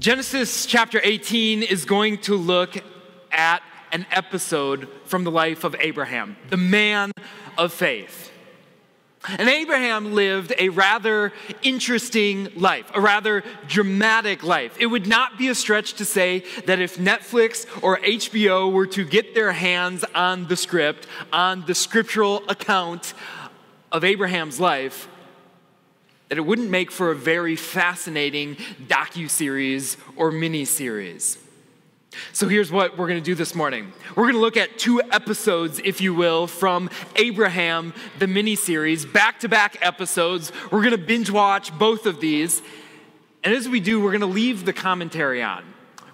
Genesis chapter 18 is going to look at an episode from the life of Abraham, the man of faith. And Abraham lived a rather interesting life, a rather dramatic life. It would not be a stretch to say that if Netflix or HBO were to get their hands on the script, on the scriptural account of Abraham's life, that it wouldn't make for a very fascinating docu-series or mini-series. So here's what we're going to do this morning. We're going to look at two episodes, if you will, from Abraham, the mini-series, back-to-back episodes. We're going to binge watch both of these. And as we do, we're going to leave the commentary on.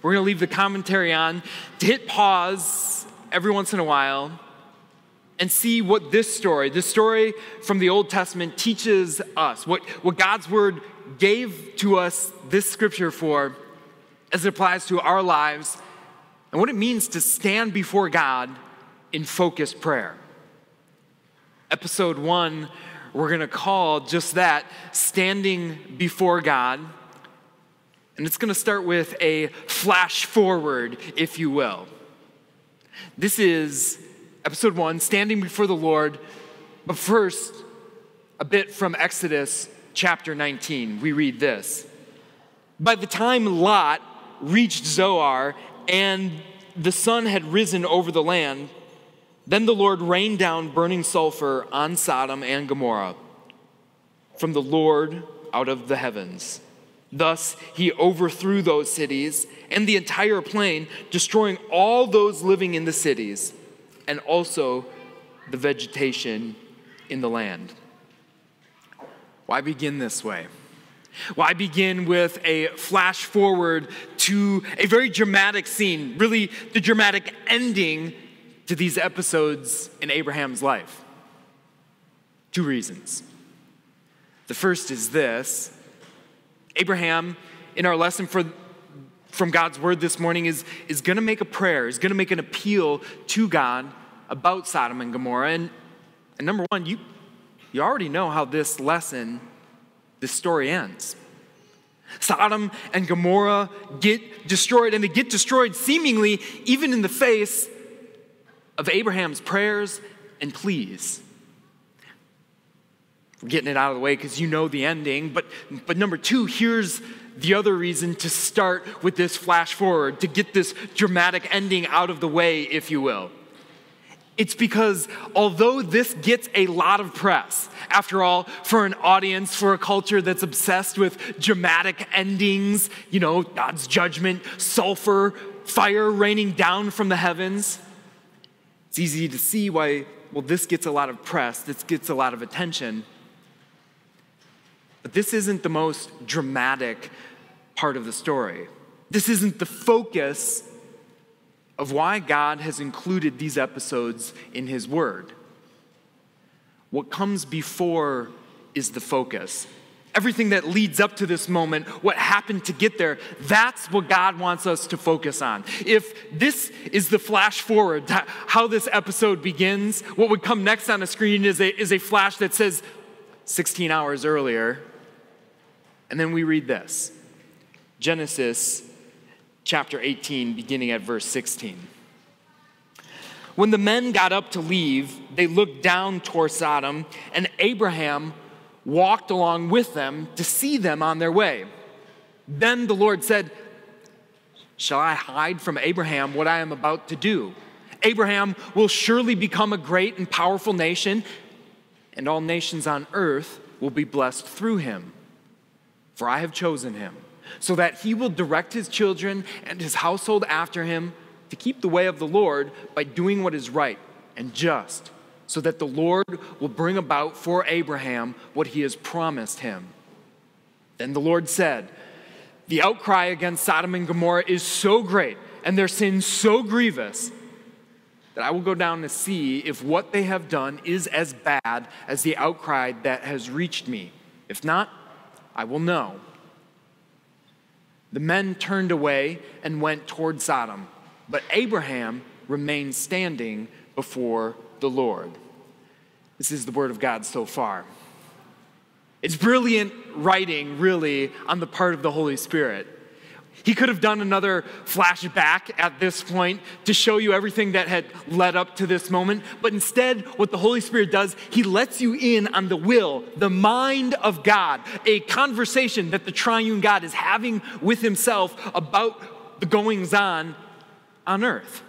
We're going to leave the commentary on to hit pause every once in a while and see what this story, this story from the Old Testament, teaches us, what, what God's word gave to us this scripture for as it applies to our lives and what it means to stand before God in focused prayer. Episode one, we're going to call just that standing before God. And it's going to start with a flash forward, if you will. This is episode one, standing before the Lord. But first, a bit from Exodus chapter 19. We read this By the time Lot reached Zoar and the sun had risen over the land, then the Lord rained down burning sulfur on Sodom and Gomorrah from the Lord out of the heavens. Thus, he overthrew those cities and the entire plain, destroying all those living in the cities and also the vegetation in the land. Why begin this way? I begin with a flash forward to a very dramatic scene, really the dramatic ending to these episodes in Abraham's life. Two reasons. The first is this Abraham, in our lesson for, from God's word this morning, is, is going to make a prayer, is going to make an appeal to God about Sodom and Gomorrah. And, and number one, you, you already know how this lesson this story ends. Sodom and Gomorrah get destroyed, and they get destroyed seemingly even in the face of Abraham's prayers and pleas. Getting it out of the way because you know the ending. But, but number two, here's the other reason to start with this flash forward, to get this dramatic ending out of the way, if you will. It's because although this gets a lot of press, after all, for an audience, for a culture that's obsessed with dramatic endings, you know, God's judgment, sulfur, fire raining down from the heavens, it's easy to see why, well, this gets a lot of press, this gets a lot of attention. But this isn't the most dramatic part of the story. This isn't the focus of why God has included these episodes in His Word. What comes before is the focus. Everything that leads up to this moment, what happened to get there, that's what God wants us to focus on. If this is the flash forward, how this episode begins, what would come next on the screen is a, is a flash that says 16 hours earlier. And then we read this Genesis chapter 18, beginning at verse 16. When the men got up to leave, they looked down toward Sodom, and Abraham walked along with them to see them on their way. Then the Lord said, Shall I hide from Abraham what I am about to do? Abraham will surely become a great and powerful nation, and all nations on earth will be blessed through him. For I have chosen him so that he will direct his children and his household after him to keep the way of the Lord by doing what is right and just, so that the Lord will bring about for Abraham what he has promised him. Then the Lord said, The outcry against Sodom and Gomorrah is so great and their sin so grievous that I will go down to see if what they have done is as bad as the outcry that has reached me. If not, I will know. The men turned away and went toward Sodom, but Abraham remained standing before the Lord. This is the word of God so far. It's brilliant writing, really, on the part of the Holy Spirit. He could have done another flashback at this point to show you everything that had led up to this moment. But instead, what the Holy Spirit does, He lets you in on the will, the mind of God, a conversation that the triune God is having with Himself about the goings on on earth.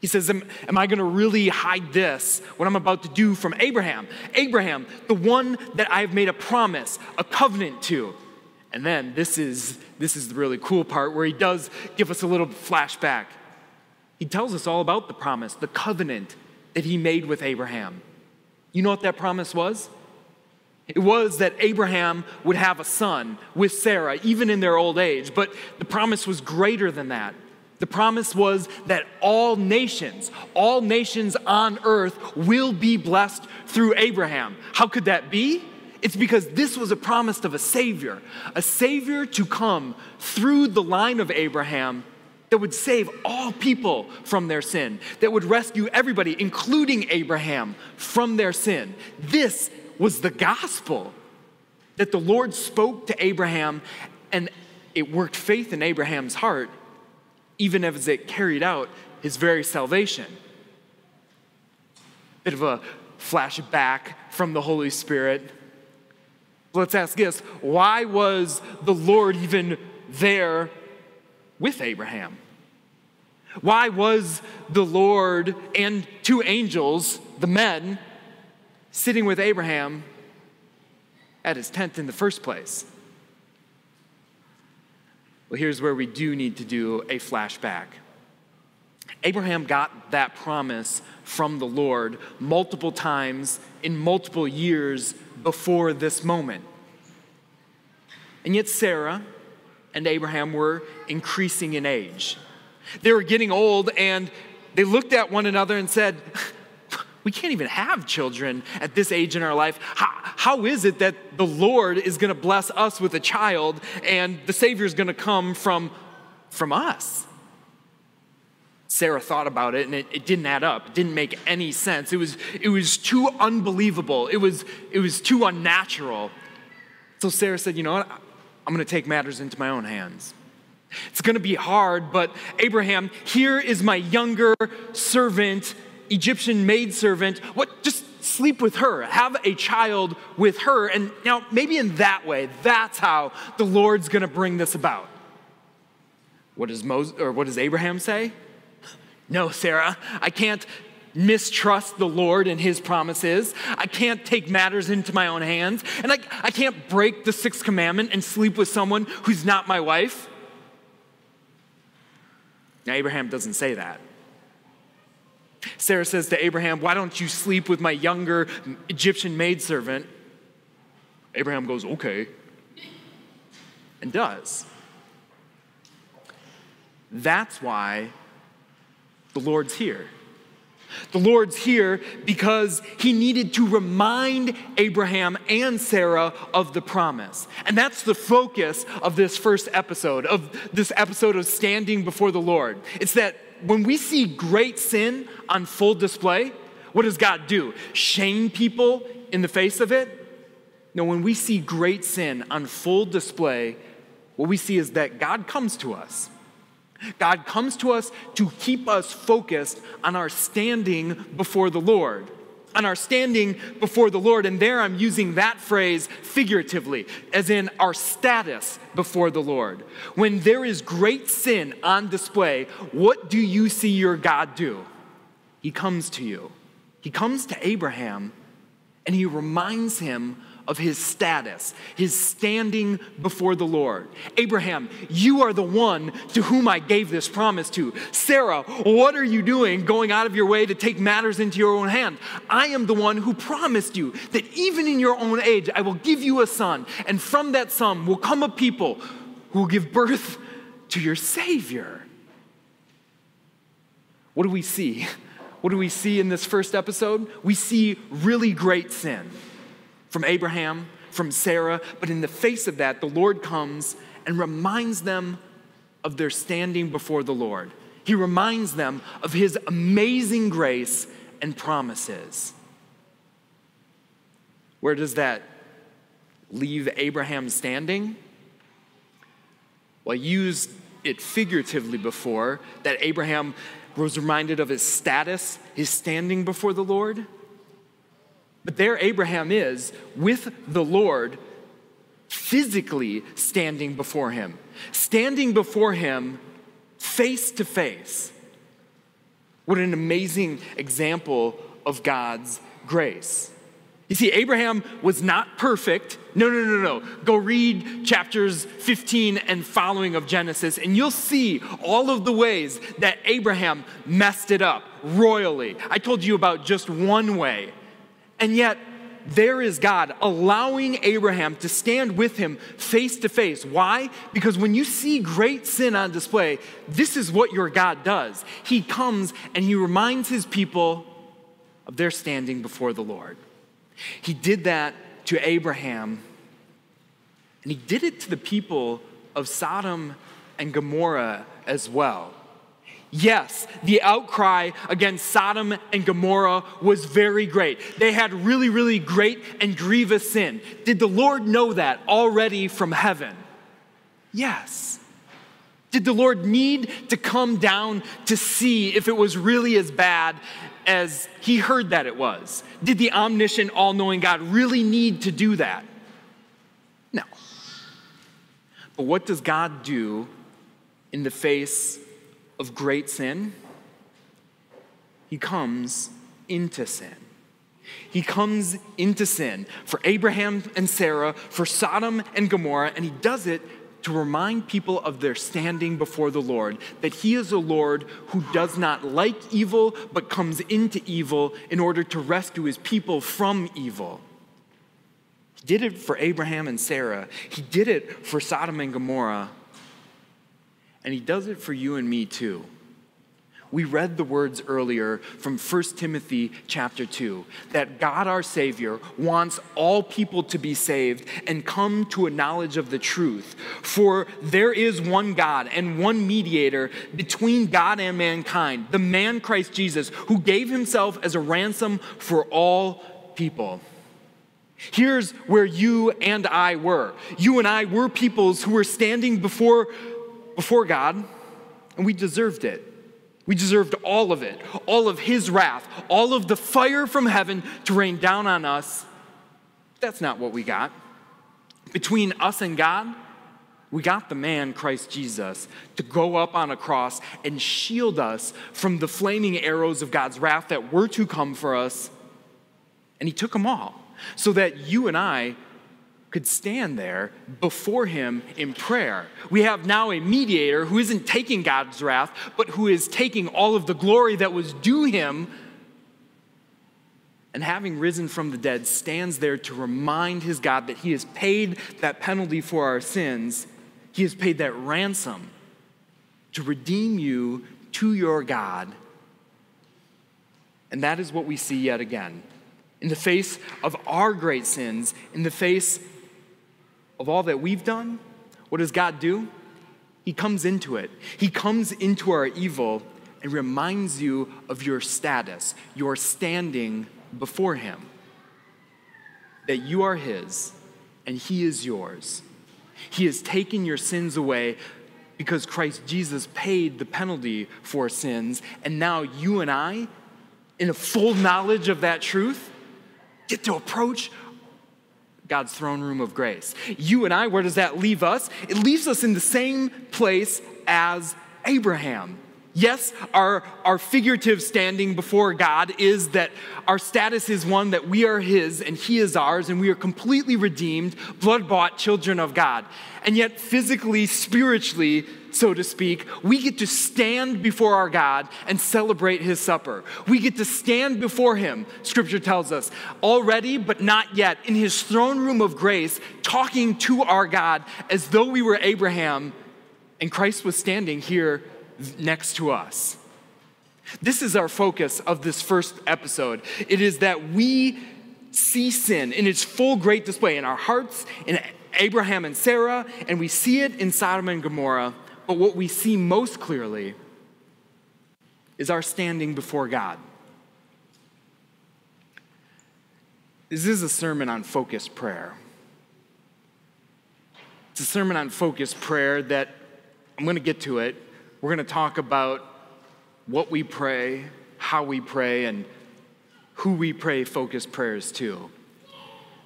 He says, Am, am I going to really hide this, what I'm about to do from Abraham? Abraham, the one that I have made a promise, a covenant to. And then this is, this is the really cool part where he does give us a little flashback. He tells us all about the promise, the covenant that he made with Abraham. You know what that promise was? It was that Abraham would have a son with Sarah, even in their old age. But the promise was greater than that. The promise was that all nations, all nations on earth will be blessed through Abraham. How could that be? It's because this was a promise of a Savior, a Savior to come through the line of Abraham that would save all people from their sin, that would rescue everybody, including Abraham, from their sin. This was the gospel that the Lord spoke to Abraham, and it worked faith in Abraham's heart, even as it carried out his very salvation. Bit of a flashback from the Holy Spirit Let's ask this why was the Lord even there with Abraham? Why was the Lord and two angels, the men, sitting with Abraham at his tent in the first place? Well, here's where we do need to do a flashback. Abraham got that promise from the Lord multiple times in multiple years before this moment. And yet, Sarah and Abraham were increasing in age. They were getting old, and they looked at one another and said, we can't even have children at this age in our life. How, how is it that the Lord is going to bless us with a child and the Savior is going to come from, from us? Sarah thought about it and it, it, didn't add up. It didn't make any sense. It was, it was too unbelievable. It was, it was too unnatural. So Sarah said, You know what? I'm going to take matters into my own hands. It's going to be hard, but Abraham, here is my younger servant, Egyptian maidservant. What? Just sleep with her, have a child with her. And now, maybe in that way, that's how the Lord's going to bring this about. What does Moses or what does Abraham say? No, Sarah, I can't mistrust the Lord and his promises. I can't take matters into my own hands. And I, I can't break the sixth commandment and sleep with someone who's not my wife. Now, Abraham doesn't say that. Sarah says to Abraham, Why don't you sleep with my younger Egyptian maidservant? Abraham goes, Okay, and does. That's why the Lord's here. The Lord's here because he needed to remind Abraham and Sarah of the promise. And that's the focus of this first episode, of this episode of standing before the Lord. It's that when we see great sin on full display, what does God do? Shame people in the face of it? No, when we see great sin on full display, what we see is that God comes to us. God comes to us to keep us focused on our standing before the Lord. On our standing before the Lord. And there I'm using that phrase figuratively, as in our status before the Lord. When there is great sin on display, what do you see your God do? He comes to you. He comes to Abraham and he reminds him of his status, his standing before the Lord. Abraham, you are the one to whom I gave this promise to. Sarah, what are you doing going out of your way to take matters into your own hand? I am the one who promised you that even in your own age, I will give you a son, and from that son will come a people who will give birth to your Savior. What do we see? What do we see in this first episode? We see really great sin from Abraham, from Sarah, but in the face of that, the Lord comes and reminds them of their standing before the Lord. He reminds them of his amazing grace and promises. Where does that leave Abraham standing? Well, I used it figuratively before that Abraham was reminded of his status, his standing before the Lord. But there Abraham is with the Lord, physically standing before him, standing before him face to face. What an amazing example of God's grace. You see, Abraham was not perfect. No, no, no, no. Go read chapters 15 and following of Genesis, and you'll see all of the ways that Abraham messed it up royally. I told you about just one way. And yet, there is God allowing Abraham to stand with him face to face. Why? Because when you see great sin on display, this is what your God does. He comes and he reminds his people of their standing before the Lord. He did that to Abraham, and he did it to the people of Sodom and Gomorrah as well. Yes, the outcry against Sodom and Gomorrah was very great. They had really, really great and grievous sin. Did the Lord know that already from heaven? Yes. Did the Lord need to come down to see if it was really as bad as he heard that it was? Did the omniscient, all knowing God really need to do that? No. But what does God do in the face of great sin? He comes into sin. He comes into sin for Abraham and Sarah, for Sodom and Gomorrah, and he does it to remind people of their standing before the Lord, that He is a Lord who does not like evil, but comes into evil in order to rescue His people from evil. He did it for Abraham and Sarah, He did it for Sodom and Gomorrah, and He does it for you and me too. We read the words earlier from 1 Timothy chapter 2 that God our Savior wants all people to be saved and come to a knowledge of the truth. For there is one God and one mediator between God and mankind, the man Christ Jesus, who gave himself as a ransom for all people. Here's where you and I were. You and I were peoples who were standing before, before God, and we deserved it. We deserved all of it, all of his wrath, all of the fire from heaven to rain down on us. That's not what we got. Between us and God, we got the man, Christ Jesus, to go up on a cross and shield us from the flaming arrows of God's wrath that were to come for us. And he took them all so that you and I could stand there before him in prayer. We have now a mediator who isn't taking God's wrath, but who is taking all of the glory that was due him and having risen from the dead stands there to remind his God that he has paid that penalty for our sins. He has paid that ransom to redeem you to your God. And that is what we see yet again. In the face of our great sins, in the face of all that we've done, what does God do? He comes into it. He comes into our evil and reminds you of your status, your standing before Him. That you are His and He is yours. He has taken your sins away because Christ Jesus paid the penalty for sins. And now you and I, in a full knowledge of that truth, get to approach God's throne room of grace. You and I, where does that leave us? It leaves us in the same place as Abraham. Yes, our, our figurative standing before God is that our status is one that we are His and He is ours, and we are completely redeemed, blood bought children of God. And yet, physically, spiritually, so to speak, we get to stand before our God and celebrate His supper. We get to stand before Him, Scripture tells us, already, but not yet, in His throne room of grace, talking to our God as though we were Abraham and Christ was standing here next to us. This is our focus of this first episode. It is that we see sin in its full great display in our hearts, in Abraham and Sarah, and we see it in Sodom and Gomorrah. But what we see most clearly is our standing before God. This is a sermon on focused prayer. It's a sermon on focused prayer that I'm going to get to it. We're going to talk about what we pray, how we pray, and who we pray focused prayers to.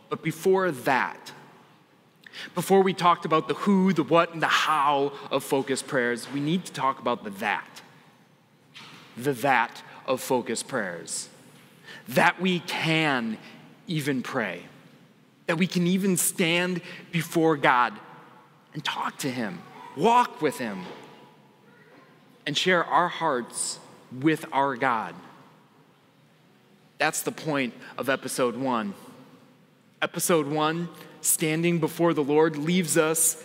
But before that, before we talked about the who, the what, and the how of focused prayers, we need to talk about the that. The that of focused prayers. That we can even pray. That we can even stand before God and talk to Him, walk with Him, and share our hearts with our God. That's the point of episode one. Episode one, standing before the Lord, leaves us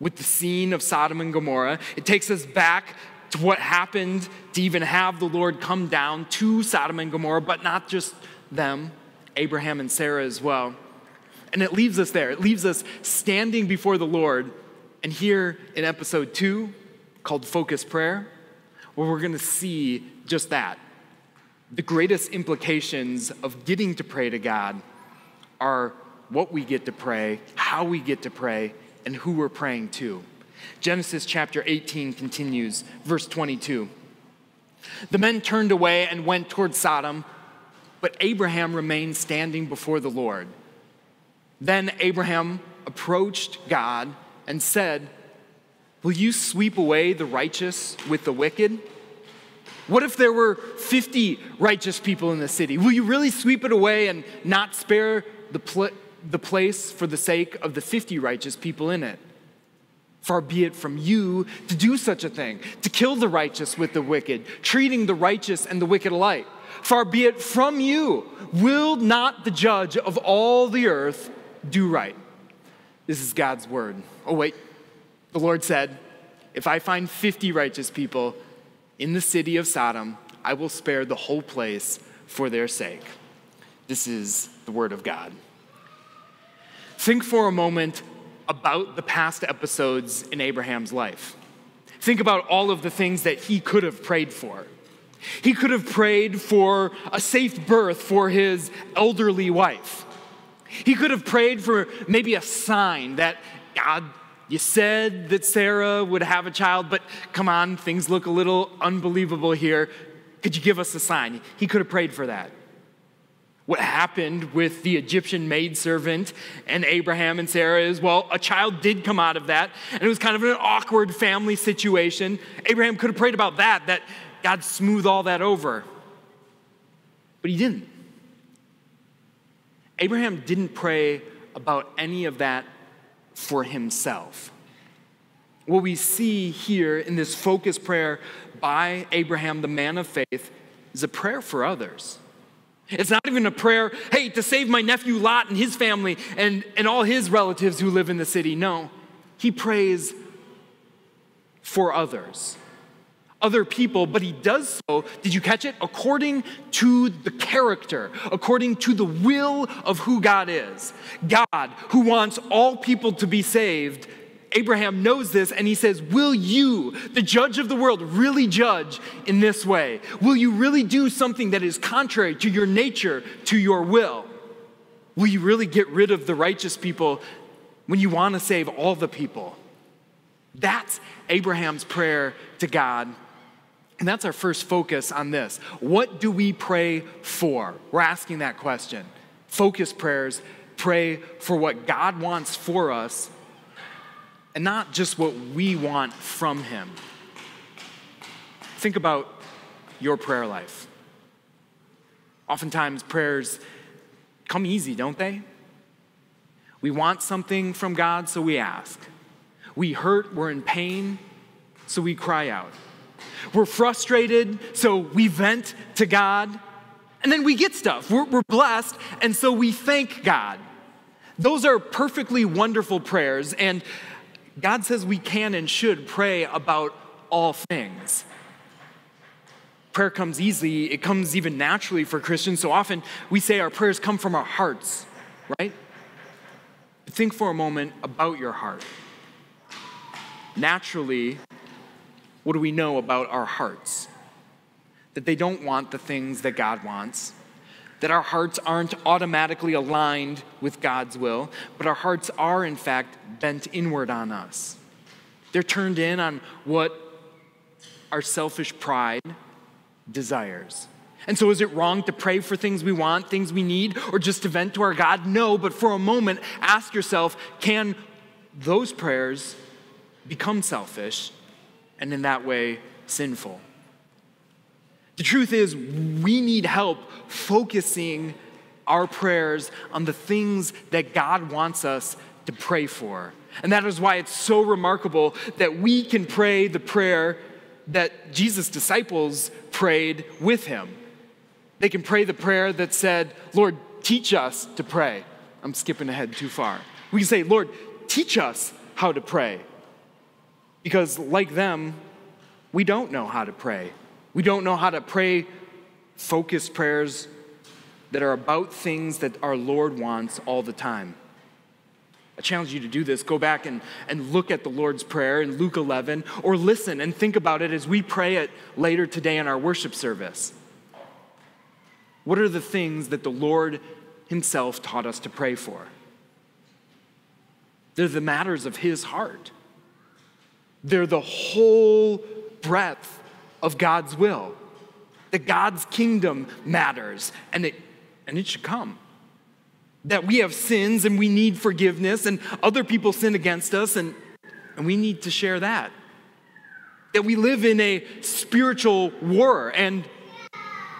with the scene of Sodom and Gomorrah. It takes us back to what happened to even have the Lord come down to Sodom and Gomorrah, but not just them, Abraham and Sarah as well. And it leaves us there. It leaves us standing before the Lord. And here in episode two, called Focus Prayer, where we're going to see just that. The greatest implications of getting to pray to God are what we get to pray, how we get to pray, and who we're praying to. Genesis chapter 18 continues, verse 22. The men turned away and went toward Sodom, but Abraham remained standing before the Lord. Then Abraham approached God and said, Will you sweep away the righteous with the wicked? What if there were 50 righteous people in the city? Will you really sweep it away and not spare the, pl- the place for the sake of the 50 righteous people in it? Far be it from you to do such a thing, to kill the righteous with the wicked, treating the righteous and the wicked alike. Far be it from you. Will not the judge of all the earth do right? This is God's word. Oh, wait. The Lord said, If I find 50 righteous people in the city of Sodom, I will spare the whole place for their sake. This is the word of God. Think for a moment about the past episodes in Abraham's life. Think about all of the things that he could have prayed for. He could have prayed for a safe birth for his elderly wife. He could have prayed for maybe a sign that God, you said that Sarah would have a child, but come on, things look a little unbelievable here. Could you give us a sign? He could have prayed for that what happened with the Egyptian maidservant and Abraham and Sarah is well, a child did come out of that, and it was kind of an awkward family situation. Abraham could have prayed about that, that God smooth all that over. But he didn't. Abraham didn't pray about any of that for himself. What we see here in this focused prayer by Abraham, the man of faith, is a prayer for others. It's not even a prayer, hey, to save my nephew Lot and his family and, and all his relatives who live in the city. No, he prays for others, other people, but he does so, did you catch it? According to the character, according to the will of who God is. God, who wants all people to be saved, Abraham knows this and he says, Will you, the judge of the world, really judge in this way? Will you really do something that is contrary to your nature, to your will? Will you really get rid of the righteous people when you want to save all the people? That's Abraham's prayer to God. And that's our first focus on this. What do we pray for? We're asking that question. Focus prayers pray for what God wants for us and not just what we want from Him. Think about your prayer life. Oftentimes, prayers come easy, don't they? We want something from God, so we ask. We hurt, we're in pain, so we cry out. We're frustrated, so we vent to God. And then we get stuff. We're, we're blessed, and so we thank God. Those are perfectly wonderful prayers, and God says we can and should pray about all things. Prayer comes easily, it comes even naturally for Christians. So often we say our prayers come from our hearts, right? Think for a moment about your heart. Naturally, what do we know about our hearts? That they don't want the things that God wants that our hearts aren't automatically aligned with God's will, but our hearts are, in fact, bent inward on us. They're turned in on what our selfish pride desires. And so, is it wrong to pray for things we want, things we need, or just to vent to our God? No, but for a moment, ask yourself can those prayers become selfish and in that way sinful? The truth is, we need help focusing our prayers on the things that God wants us to pray for. And that is why it's so remarkable that we can pray the prayer that Jesus' disciples prayed with him. They can pray the prayer that said, Lord, teach us to pray. I'm skipping ahead too far. We can say, Lord, teach us how to pray. Because, like them, we don't know how to pray. We don't know how to pray focused prayers that are about things that our Lord wants all the time. I challenge you to do this. Go back and, and look at the Lord's Prayer in Luke 11, or listen and think about it as we pray it later today in our worship service. What are the things that the Lord Himself taught us to pray for? They're the matters of His heart, they're the whole breadth of God's will. That God's kingdom matters, and it and it should come. That we have sins and we need forgiveness, and other people sin against us, and, and we need to share that. That we live in a spiritual war, and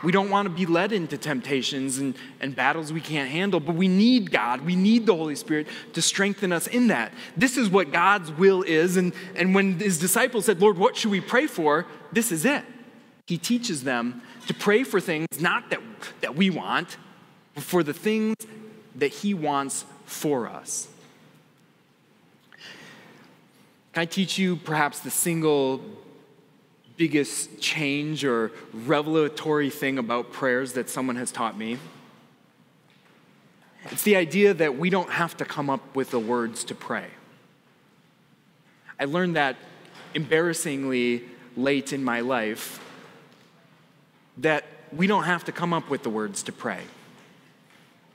we don't want to be led into temptations and, and battles we can't handle, but we need God. We need the Holy Spirit to strengthen us in that. This is what God's will is. And, and when his disciples said, Lord, what should we pray for? This is it. He teaches them to pray for things not that, that we want, but for the things that He wants for us. Can I teach you perhaps the single biggest change or revelatory thing about prayers that someone has taught me? It's the idea that we don't have to come up with the words to pray. I learned that embarrassingly late in my life that we don't have to come up with the words to pray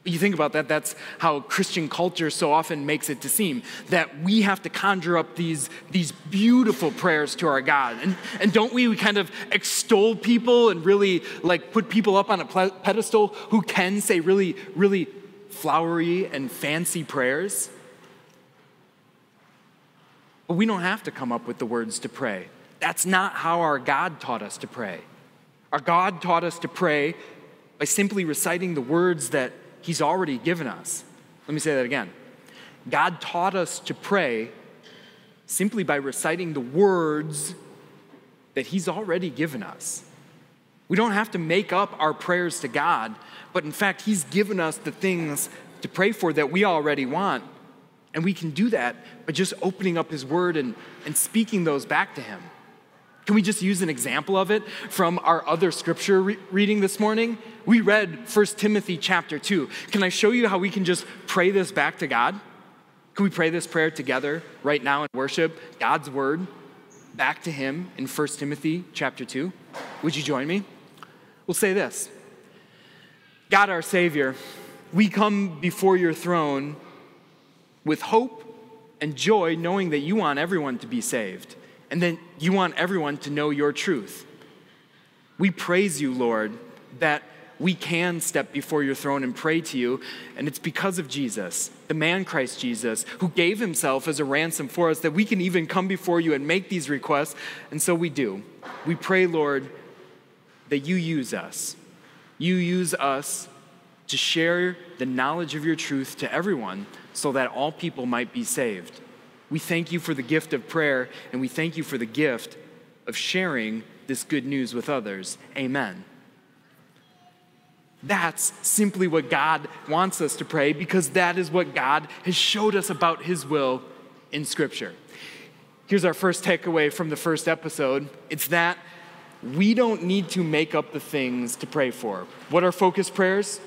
you think about that, that's how Christian culture so often makes it to seem that we have to conjure up these, these beautiful prayers to our God. And, and don't we, we kind of extol people and really like put people up on a pedestal who can say really, really flowery and fancy prayers? But we don't have to come up with the words to pray. That's not how our God taught us to pray. Our God taught us to pray by simply reciting the words that He's already given us. Let me say that again. God taught us to pray simply by reciting the words that He's already given us. We don't have to make up our prayers to God, but in fact, He's given us the things to pray for that we already want. And we can do that by just opening up His Word and, and speaking those back to Him. Can we just use an example of it from our other scripture re- reading this morning? We read 1 Timothy chapter 2. Can I show you how we can just pray this back to God? Can we pray this prayer together right now in worship? God's word back to him in 1 Timothy chapter 2. Would you join me? We'll say this God, our Savior, we come before your throne with hope and joy, knowing that you want everyone to be saved and then you want everyone to know your truth. We praise you, Lord, that we can step before your throne and pray to you, and it's because of Jesus, the man Christ Jesus, who gave himself as a ransom for us, that we can even come before you and make these requests, and so we do. We pray, Lord, that you use us. You use us to share the knowledge of your truth to everyone so that all people might be saved. We thank you for the gift of prayer, and we thank you for the gift of sharing this good news with others. Amen. That's simply what God wants us to pray because that is what God has showed us about His will in Scripture. Here's our first takeaway from the first episode it's that we don't need to make up the things to pray for. What are focus prayers?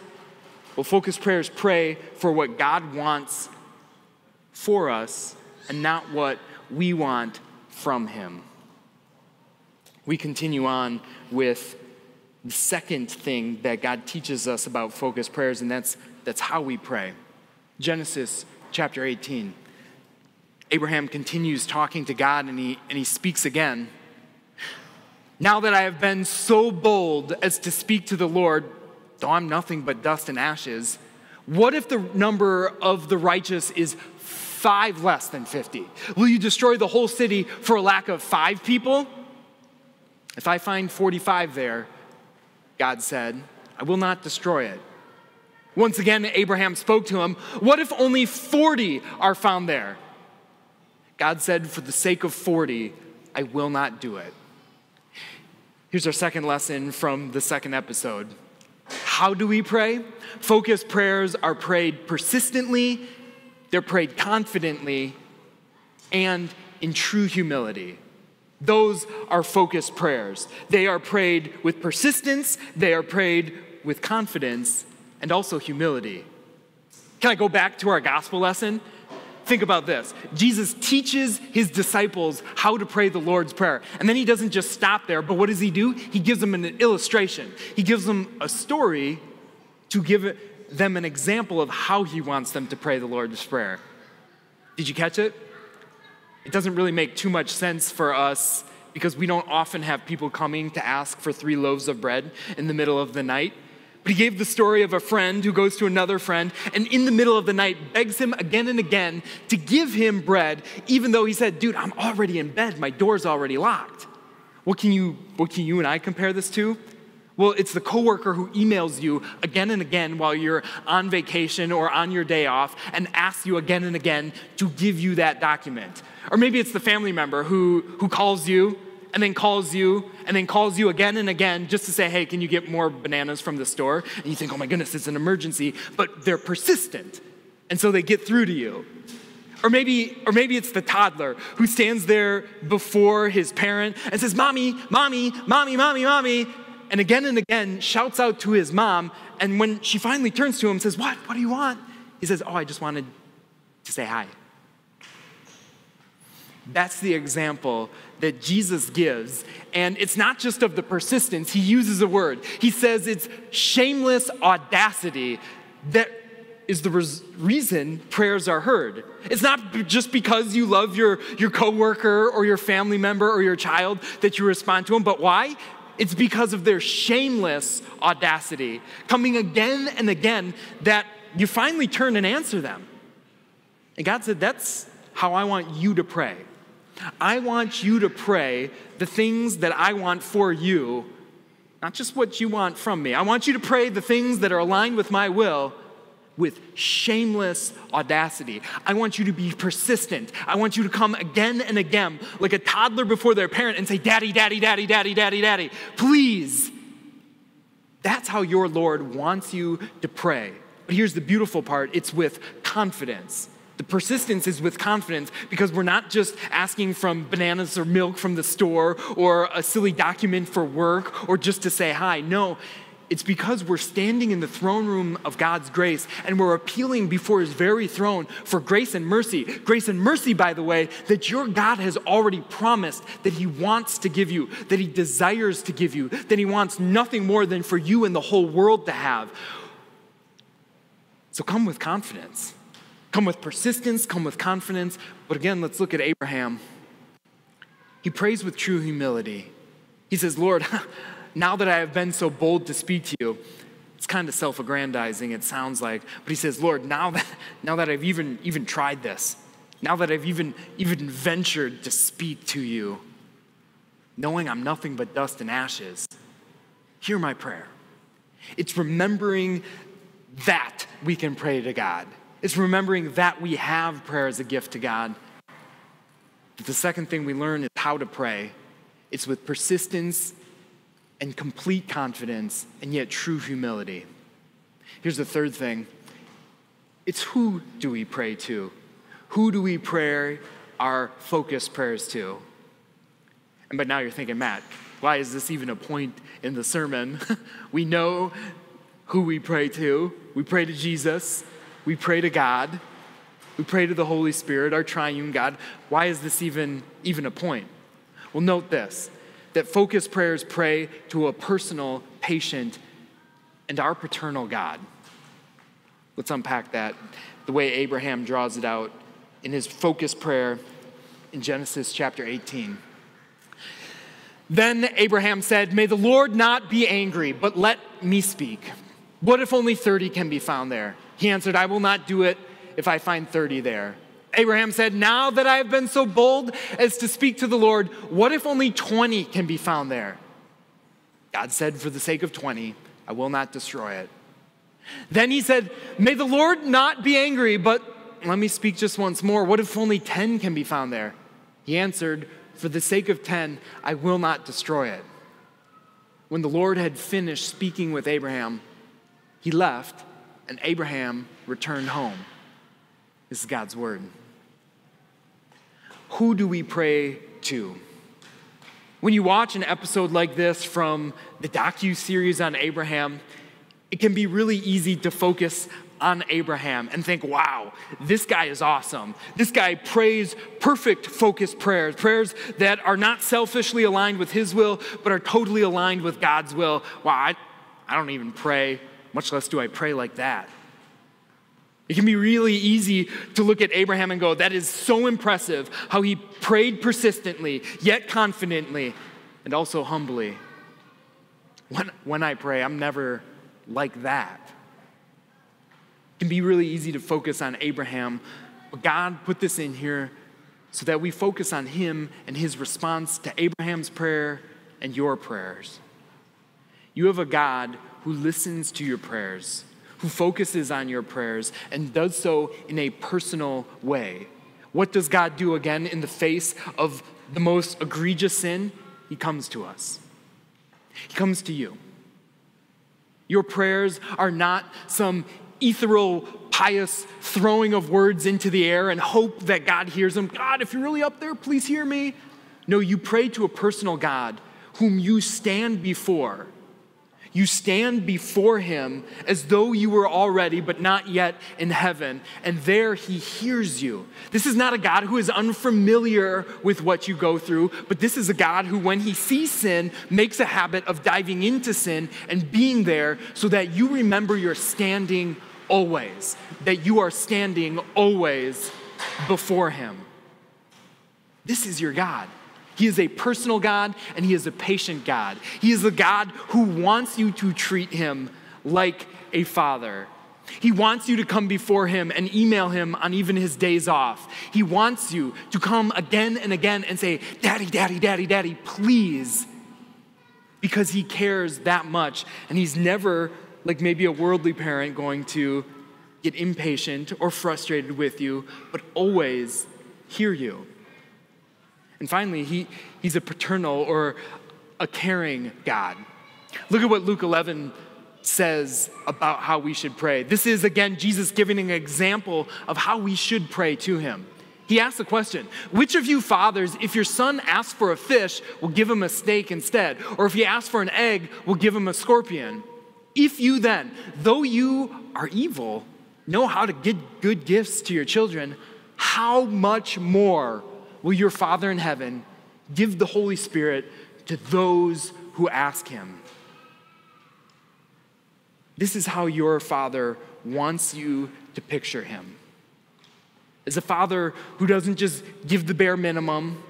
Well, focus prayers pray for what God wants for us and not what we want from Him. We continue on with the second thing that God teaches us about focused prayers, and that's, that's how we pray. Genesis chapter 18. Abraham continues talking to God and he, and he speaks again. Now that I have been so bold as to speak to the Lord, though I'm nothing but dust and ashes, what if the number of the righteous is five less than 50? Will you destroy the whole city for a lack of five people? If I find 45 there, God said, I will not destroy it. Once again, Abraham spoke to him, What if only 40 are found there? God said, For the sake of 40, I will not do it. Here's our second lesson from the second episode. How do we pray? Focused prayers are prayed persistently, they're prayed confidently, and in true humility. Those are focused prayers. They are prayed with persistence, they are prayed with confidence, and also humility. Can I go back to our gospel lesson? Think about this. Jesus teaches his disciples how to pray the Lord's Prayer. And then he doesn't just stop there, but what does he do? He gives them an illustration. He gives them a story to give them an example of how he wants them to pray the Lord's Prayer. Did you catch it? It doesn't really make too much sense for us because we don't often have people coming to ask for three loaves of bread in the middle of the night. But he gave the story of a friend who goes to another friend and in the middle of the night begs him again and again to give him bread, even though he said, Dude, I'm already in bed, my door's already locked. What can you, what can you and I compare this to? Well, it's the coworker who emails you again and again while you're on vacation or on your day off and asks you again and again to give you that document. Or maybe it's the family member who, who calls you and then calls you and then calls you again and again just to say, hey, can you get more bananas from the store? And you think, oh my goodness, it's an emergency, but they're persistent. And so they get through to you. Or maybe, or maybe it's the toddler who stands there before his parent and says, Mommy, mommy, mommy, mommy, mommy, and again and again shouts out to his mom. And when she finally turns to him and says, What? What do you want? He says, Oh, I just wanted to say hi. That's the example that Jesus gives. And it's not just of the persistence, he uses a word. He says it's shameless audacity that is the res- reason prayers are heard. It's not just because you love your, your coworker or your family member or your child that you respond to them, but why? It's because of their shameless audacity, coming again and again, that you finally turn and answer them. And God said, That's how I want you to pray. I want you to pray the things that I want for you, not just what you want from me. I want you to pray the things that are aligned with my will with shameless audacity. I want you to be persistent. I want you to come again and again like a toddler before their parent and say, Daddy, Daddy, Daddy, Daddy, Daddy, Daddy, please. That's how your Lord wants you to pray. But here's the beautiful part it's with confidence. The persistence is with confidence because we're not just asking from bananas or milk from the store or a silly document for work or just to say hi. No, it's because we're standing in the throne room of God's grace and we're appealing before His very throne for grace and mercy. Grace and mercy, by the way, that your God has already promised that He wants to give you, that He desires to give you, that He wants nothing more than for you and the whole world to have. So come with confidence. Come with persistence, come with confidence. But again, let's look at Abraham. He prays with true humility. He says, Lord, now that I have been so bold to speak to you, it's kind of self-aggrandizing, it sounds like. But he says, Lord, now that, now that I've even, even tried this, now that I've even, even ventured to speak to you, knowing I'm nothing but dust and ashes, hear my prayer. It's remembering that we can pray to God. It's remembering that we have prayer as a gift to God. But the second thing we learn is how to pray. It's with persistence and complete confidence and yet true humility. Here's the third thing it's who do we pray to? Who do we pray our focused prayers to? And but now you're thinking, Matt, why is this even a point in the sermon? we know who we pray to. We pray to Jesus. We pray to God. We pray to the Holy Spirit, our triune God. Why is this even, even a point? Well, note this that focused prayers pray to a personal, patient, and our paternal God. Let's unpack that the way Abraham draws it out. in his focus prayer in Genesis chapter 18. Then Abraham said, May the Lord not be angry, but let me speak. What if only 30 can be found there? He answered, I will not do it if I find 30 there. Abraham said, Now that I have been so bold as to speak to the Lord, what if only 20 can be found there? God said, For the sake of 20, I will not destroy it. Then he said, May the Lord not be angry, but let me speak just once more. What if only 10 can be found there? He answered, For the sake of 10, I will not destroy it. When the Lord had finished speaking with Abraham, he left, and Abraham returned home. This is God's word. Who do we pray to? When you watch an episode like this from the docu series on Abraham, it can be really easy to focus on Abraham and think, wow, this guy is awesome. This guy prays perfect focused prayers, prayers that are not selfishly aligned with his will, but are totally aligned with God's will. Wow, I, I don't even pray, much less do I pray like that. It can be really easy to look at Abraham and go, that is so impressive how he prayed persistently, yet confidently, and also humbly. When, when I pray, I'm never like that. It can be really easy to focus on Abraham, but God put this in here so that we focus on him and his response to Abraham's prayer and your prayers. You have a God who listens to your prayers who focuses on your prayers and does so in a personal way. What does God do again in the face of the most egregious sin? He comes to us. He comes to you. Your prayers are not some ethereal, pious throwing of words into the air and hope that God hears them. God, if you're really up there, please hear me. No, you pray to a personal God whom you stand before you stand before him as though you were already, but not yet in heaven, and there he hears you. This is not a God who is unfamiliar with what you go through, but this is a God who, when he sees sin, makes a habit of diving into sin and being there so that you remember you're standing always, that you are standing always before him. This is your God. He is a personal God and He is a patient God. He is a God who wants you to treat Him like a father. He wants you to come before Him and email Him on even His days off. He wants you to come again and again and say, Daddy, Daddy, Daddy, Daddy, please. Because He cares that much. And He's never, like maybe a worldly parent, going to get impatient or frustrated with you, but always hear you. And finally, he, he's a paternal or a caring God. Look at what Luke 11 says about how we should pray. This is, again, Jesus giving an example of how we should pray to him. He asks the question Which of you fathers, if your son asks for a fish, will give him a snake instead? Or if he asks for an egg, will give him a scorpion? If you then, though you are evil, know how to give good gifts to your children, how much more will your Father in heaven give the Holy Spirit to those who ask him. This is how your Father wants you to picture him. As a father who doesn't just give the bare minimum,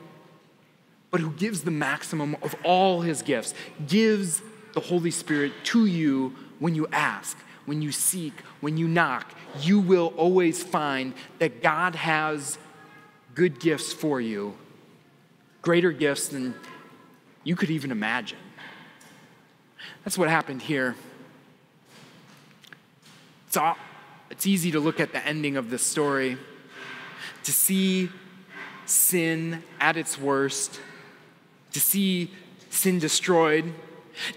but who gives the maximum of all his gifts, gives the Holy Spirit to you when you ask, when you seek, when you knock. You will always find that God has good gifts for you, greater gifts than you could even imagine. That's what happened here. It's, all, it's easy to look at the ending of this story, to see sin at its worst, to see sin destroyed,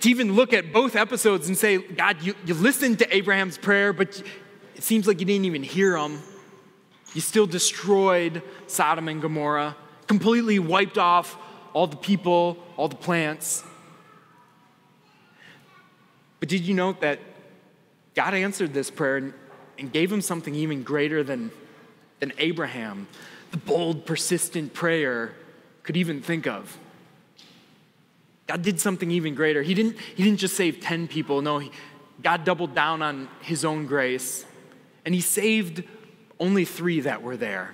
to even look at both episodes and say, God, you, you listened to Abraham's prayer, but it seems like you didn't even hear him. You still destroyed Sodom and Gomorrah, completely wiped off all the people, all the plants. But did you note that God answered this prayer and gave him something even greater than, than Abraham, the bold, persistent prayer, could even think of? God did something even greater. He didn't, he didn't just save 10 people, no, he, God doubled down on his own grace, and he saved only three that were there.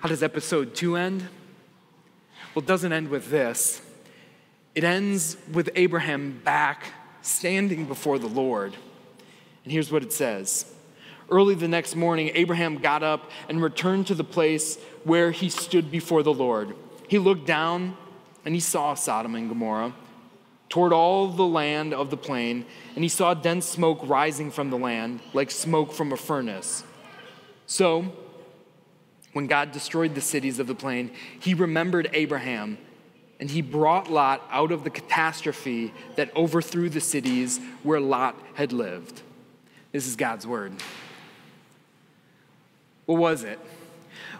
How does episode two end? Well, it doesn't end with this. It ends with Abraham back standing before the Lord. And here's what it says Early the next morning, Abraham got up and returned to the place where he stood before the Lord. He looked down and he saw Sodom and Gomorrah toward all the land of the plain, and he saw dense smoke rising from the land, like smoke from a furnace. So, when God destroyed the cities of the plain, he remembered Abraham, and he brought Lot out of the catastrophe that overthrew the cities where Lot had lived. This is God's word. What was it?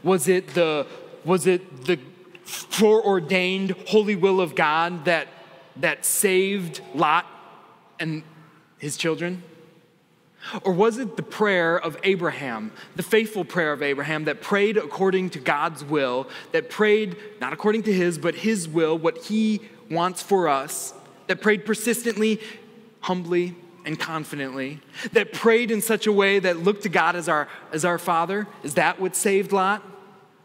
Was it the, was it the foreordained holy will of God that, that saved Lot and his children? Or was it the prayer of Abraham, the faithful prayer of Abraham that prayed according to God's will, that prayed not according to his, but his will, what he wants for us, that prayed persistently, humbly, and confidently, that prayed in such a way that looked to God as our, as our Father? Is that what saved Lot?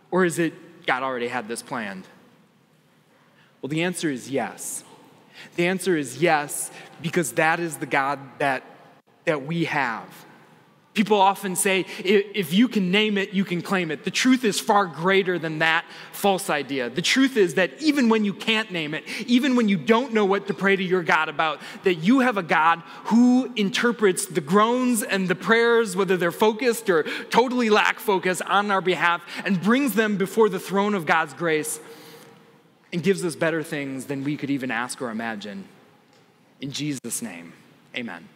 Or is it God already had this planned? Well, the answer is yes. The answer is yes, because that is the God that, that we have. People often say, if you can name it, you can claim it. The truth is far greater than that false idea. The truth is that even when you can't name it, even when you don't know what to pray to your God about, that you have a God who interprets the groans and the prayers, whether they're focused or totally lack focus, on our behalf and brings them before the throne of God's grace and gives us better things than we could even ask or imagine. In Jesus' name, amen.